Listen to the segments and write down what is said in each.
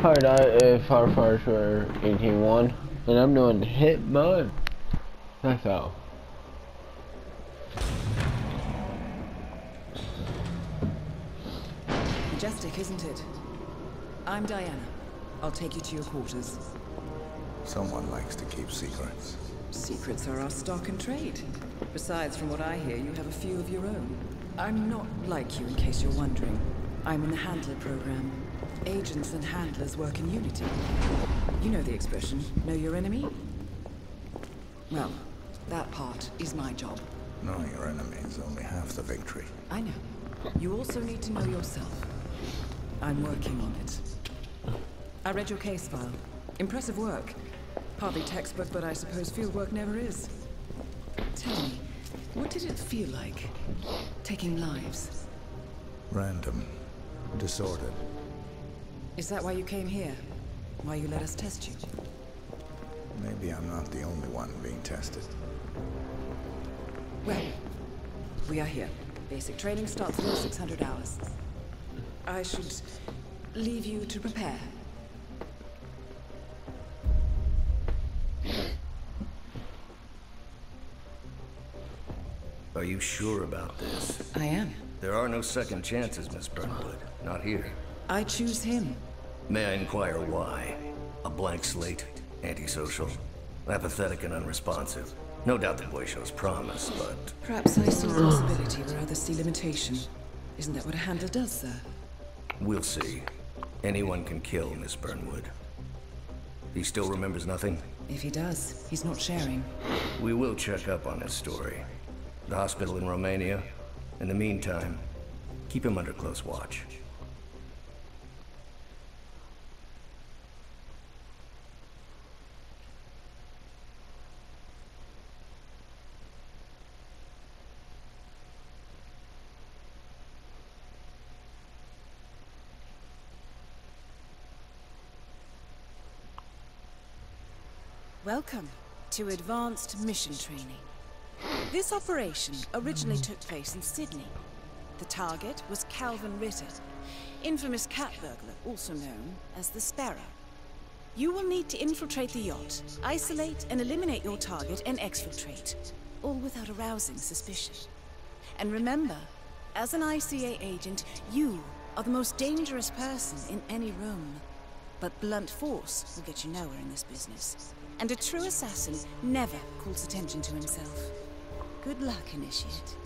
Hi, that is Firefighter 18-1, and I'm doing Hitman. That's all. Majestic, isn't it? I'm Diana. I'll take you to your quarters. Someone likes to keep secrets. Secrets are our stock and trade. Besides, from what I hear, you have a few of your own. I'm not like you, in case you're wondering. I'm in the Handler program. Agents and handlers work in unity. You know the expression, know your enemy? Well, that part is my job. Knowing your enemy is only half the victory. I know. You also need to know yourself. I'm working on it. I read your case file. Impressive work. Partly textbook, but I suppose fieldwork never is. Tell me, what did it feel like? Taking lives? Random. Disordered. Is that why you came here? Why you let us test you? Maybe I'm not the only one being tested. Well, we are here. Basic training starts in 600 hours. I should leave you to prepare. Are you sure about this? I am. There are no second chances, Miss Burnwood. Not here. I choose him. May I inquire why? A blank slate? Antisocial? Apathetic and unresponsive? No doubt the boy shows promise, but... Perhaps I see possibility where others see limitation. Isn't that what a handler does, sir? We'll see. Anyone can kill Miss Burnwood. He still remembers nothing? If he does, he's not sharing. We will check up on his story. The hospital in Romania. In the meantime, keep him under close watch. Welcome to Advanced Mission Training. This operation originally took place in Sydney. The target was Calvin Ritter, infamous cat burglar, also known as the Sparrow. You will need to infiltrate the yacht, isolate and eliminate your target, and exfiltrate, all without arousing suspicion. And remember, as an ICA agent, you are the most dangerous person in any room. But blunt force will get you nowhere in this business. And a true assassin never calls attention to himself. Good luck, Initiate.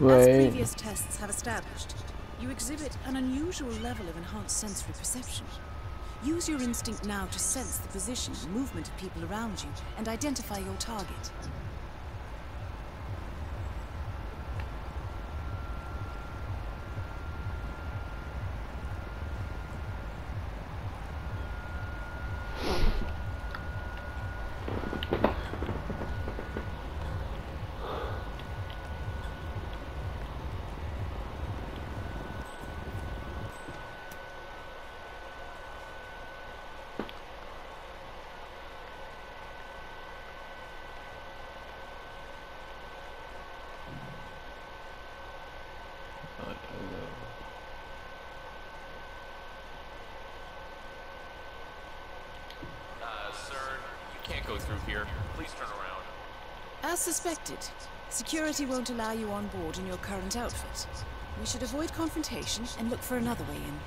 As previous tests have established, you exhibit an unusual level of enhanced sensory perception. Use your instinct now to sense the position and movement of people around you and identify your target. Uh, sir, you can't go through here. Please turn around. As suspected, security won't allow you on board in your current outfit. We should avoid confrontation and look for another way in.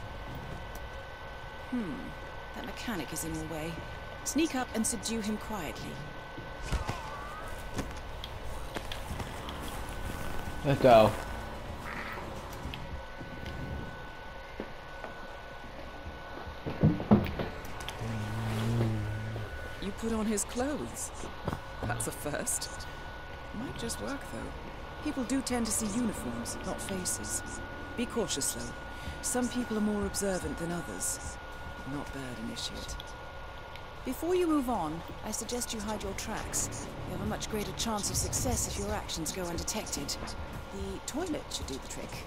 Hmm, that mechanic is in your way. Sneak up and subdue him quietly. Let's go. Put on his clothes. That's a first. Might just work, though. People do tend to see uniforms, not faces. Be cautious, though. Some people are more observant than others. Not bad, Initiate. Before you move on, I suggest you hide your tracks. You have a much greater chance of success if your actions go undetected. The toilet should do the trick.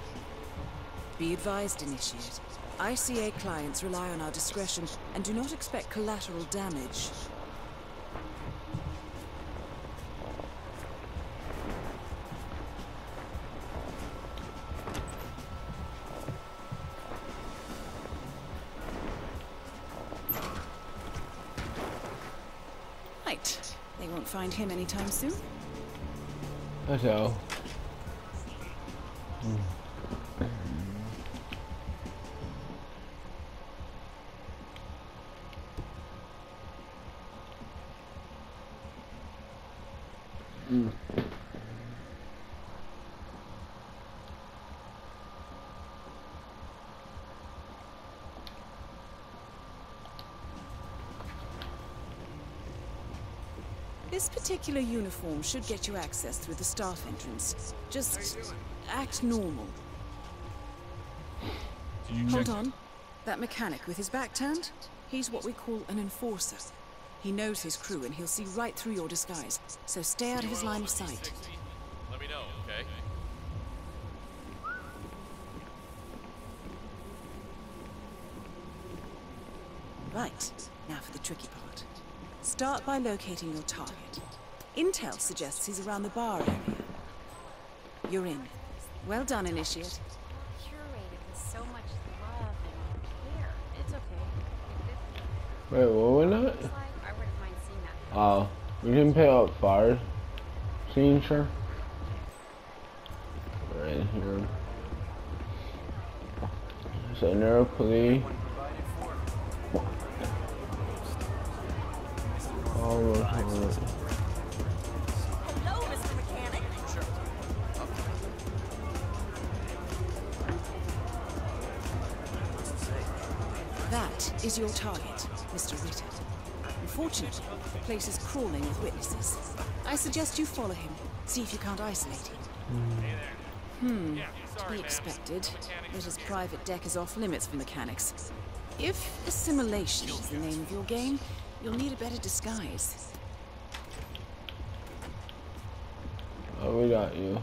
Be advised, Initiate. ICA clients rely on our discretion and do not expect collateral damage. Him anytime soon. That's hmm. all. Hmm. This particular uniform should get you access through the staff entrance. Just act normal. Hold on. That mechanic with his back turned? He's what we call an enforcer. He knows his crew and he'll see right through your disguise, so stay out of his line of sight. Let me know, okay? Right, now for the tricky part. Start by locating your target. Intel suggests he's around the bar area. You're in. Well done, Initiate. curated with so much love and care. It's okay. If Wait, what was this that? looks like, I wouldn't mind seeing that. Oh, we can pay up fire signature. Right here. Center, please. Hello, Mr. Mechanic. That is your target, Mr. Ritter. Unfortunately, the place is crawling with witnesses. I suggest you follow him, see if you can't isolate him. Hmm, to be expected. Ritter's private deck is off limits for mechanics. If assimilation is the name of your game, you'll need a better disguise. We got you.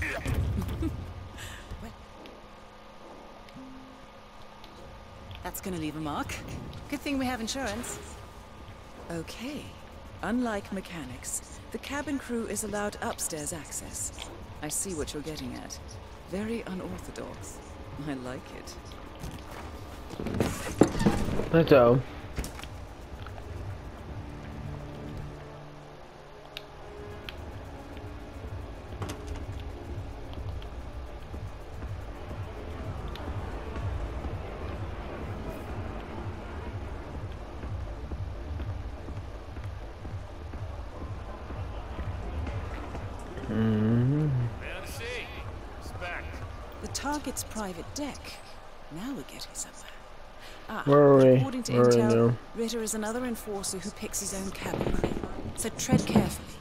That's gonna leave a mark. Good thing we have insurance. Okay. Unlike mechanics, the cabin crew is allowed upstairs access. I see what you're getting at. Very unorthodox. I like it. That's all. Target's private deck. Now we're getting somewhere. Ah, Where are we? according to Where are we intel. Ritter is another enforcer who picks his own cabin. So tread carefully.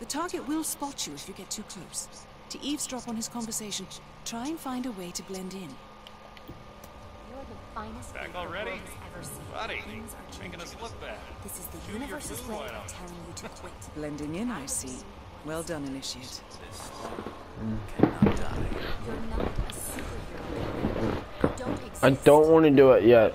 The target will spot you if you get too close. To eavesdrop on his conversation, try and find a way to blend in. You're the finest Back thing the already? world has ever seen. Buddy, Things are making a changing. slip back. This is the Shoot universe's way of telling you to quit. Blending in, I see. Well done, Initiate. I don't want to do it yet.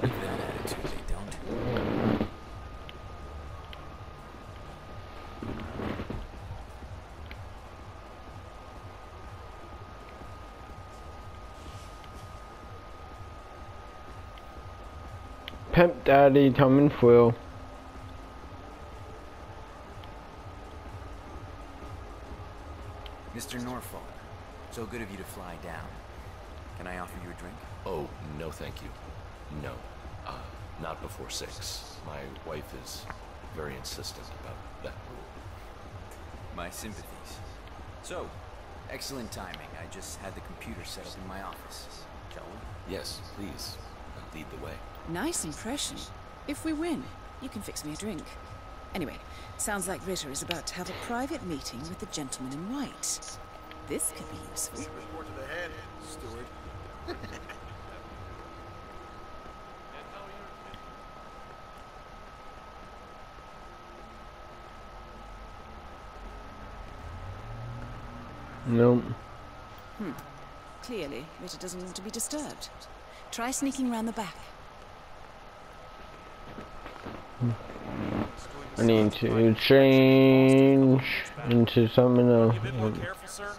Pimp Daddy, Tum and Mr. Norfolk, so good of you to fly down. Can I offer you a drink? Oh, no thank you. No. Uh, not before six. My wife is very insistent about that rule. My sympathies. So, excellent timing. I just had the computer set up in my office. Shall we? Yes, please. uh, Lead the way. Nice impression. If we win, you can fix me a drink. Anyway, sounds like Ritter is about to have a private meeting with the gentleman in white. This could be useful. Report to the head, steward. Nope. Hmm. Clearly, Ritter doesn't want to be disturbed. Try sneaking round the back. I need to change into something else. You a bit more careful, sir?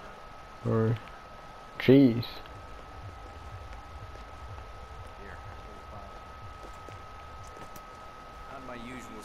Or cheese. Not my usual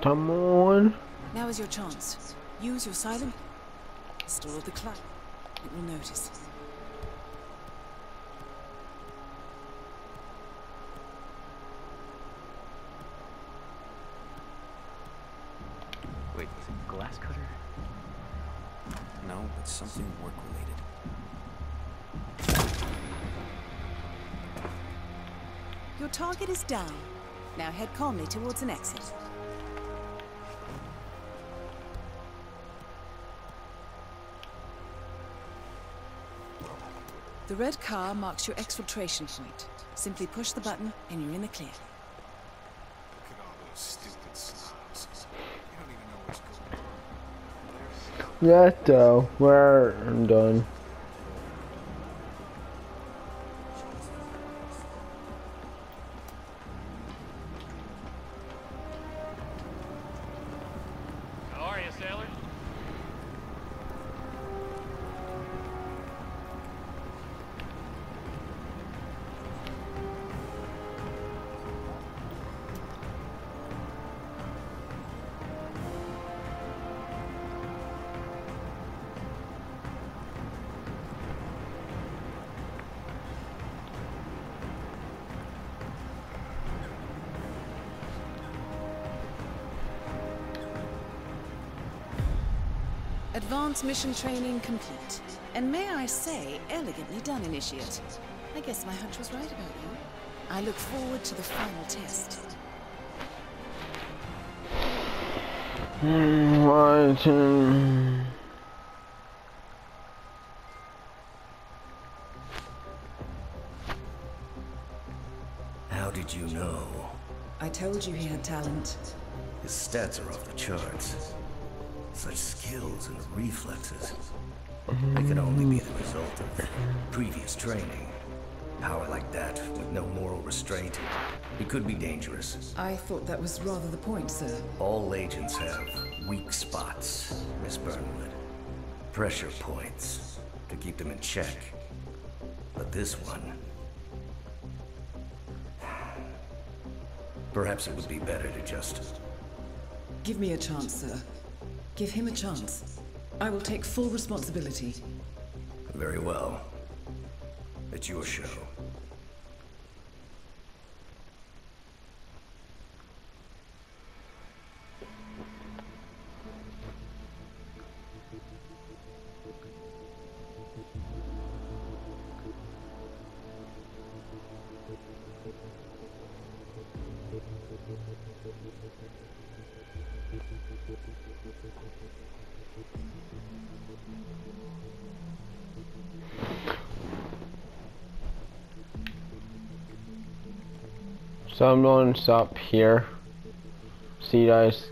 come on. Now is your chance. Use your silent pistol or the cloud. It will notice. wait, is it glass cutter? No, but something work related. Your target is down. Now head calmly towards an exit. The red car marks your exfiltration point. Simply push the button and you're in the clear. Yeah, though. Where at all those Advanced mission training complete. And may I say, elegantly done, Initiate. I guess my hunch was right about you. I look forward to the final test. Hmm, What? um, How did you know? I told you he had talent. His stats are off the charts. Such skills and reflexes. They could only be the result of previous training. Power like that, with no moral restraint, it could be dangerous. I thought that was rather the point, sir. All agents have weak spots, Miss Burnwood. Pressure points to keep them in check. But this one... Perhaps it would be better to just... Give me a chance, sir. Give him a chance. I will take full responsibility. Very well. It's your show. So I'm going to stop here. See you guys